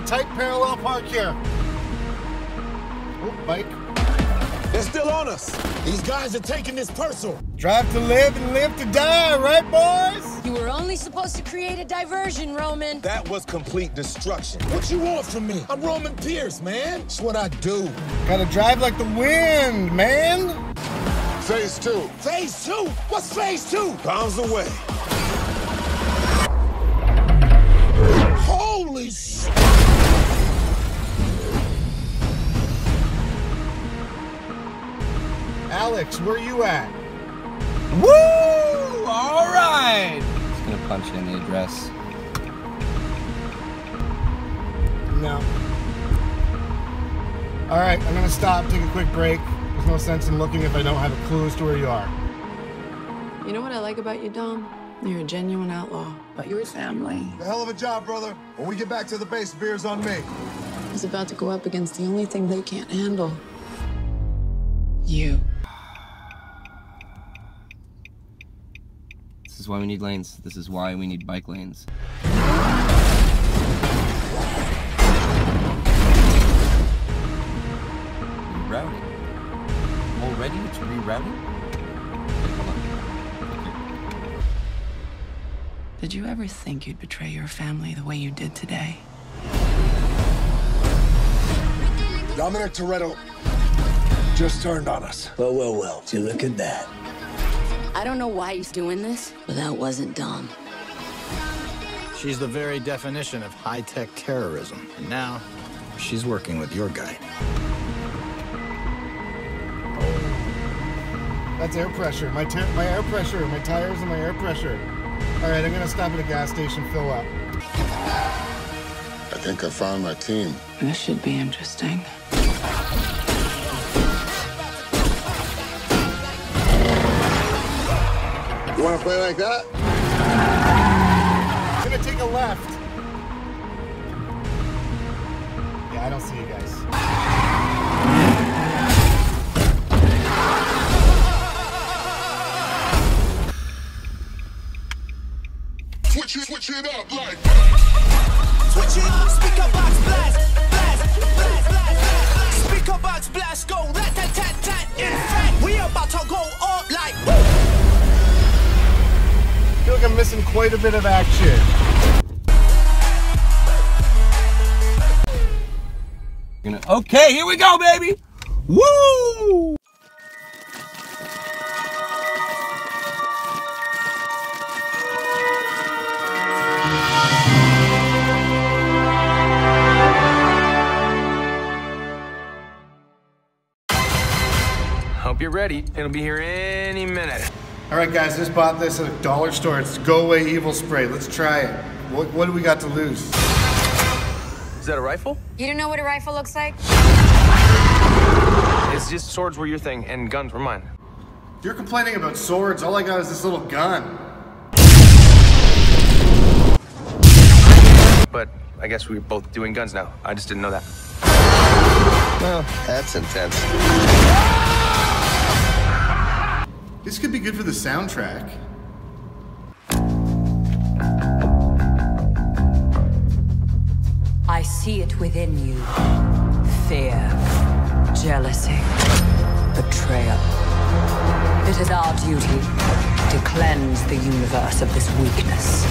a tight parallel park here. Oh, bike. They're still on us. These guys are taking this personal. Drive to live and live to die, right, boys? You were only supposed to create a diversion, Roman. That was complete destruction. What you want from me? I'm Roman Pierce, man. That's what I do. Gotta drive like the wind, man. Phase two. Phase two? What's phase two? Pounds away. Alex, where you at? Woo! All right. Just gonna punch in the address. No. All right, I'm gonna stop, take a quick break. There's no sense in looking if I don't have a clue as to where you are. You know what I like about you, Dom? You're a genuine outlaw, but you're family. A hell of a job, brother. When we get back to the base, beer's on me. He's about to go up against the only thing they can't handle. You. This is why we need lanes. This is why we need bike lanes. Rerouting. Already it's rerouting? Okay. Did you ever think you'd betray your family the way you did today? Dominic Toretto just turned on us. Well, well, well. You look at that. I don't know why he's doing this, but that wasn't dumb. She's the very definition of high-tech terrorism. And now, she's working with your guy. That's air pressure. My my air pressure. My tires and my air pressure. All right, I'm gonna stop at a gas station, fill up. I think I found my team. This should be interesting. Want to play like that? I'm gonna take a left. Yeah, I don't see you guys. Switch it, switch it up like. Switch it, up, speaker box blast, blast, blast, blast, blast. Speaker box blast, go like I'm missing quite a bit of action. Okay, here we go, baby! Woo! Hope you're ready. It'll be here any minute. All right, guys, just bought this at a dollar store. It's Go Away Evil Spray. Let's try it. What, what do we got to lose? Is that a rifle? You don't know what a rifle looks like? It's just swords were your thing and guns were mine. You're complaining about swords, all I got is this little gun. But I guess we we're both doing guns now. I just didn't know that. Well, that's intense. This could be good for the soundtrack. I see it within you. Fear, jealousy, betrayal. It is our duty to cleanse the universe of this weakness.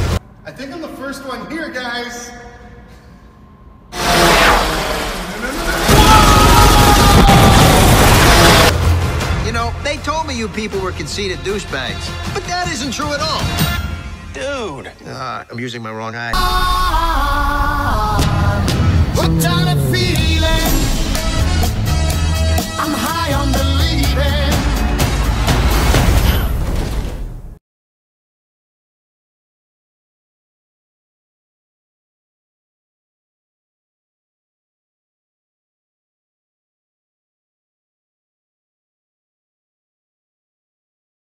I think I'm the first one here, guys. You people were conceited douchebags, but that isn't true at all. Dude! Ah, I'm using my wrong eye. What kind of feeling?